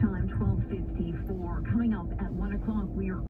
time 1254. Coming up.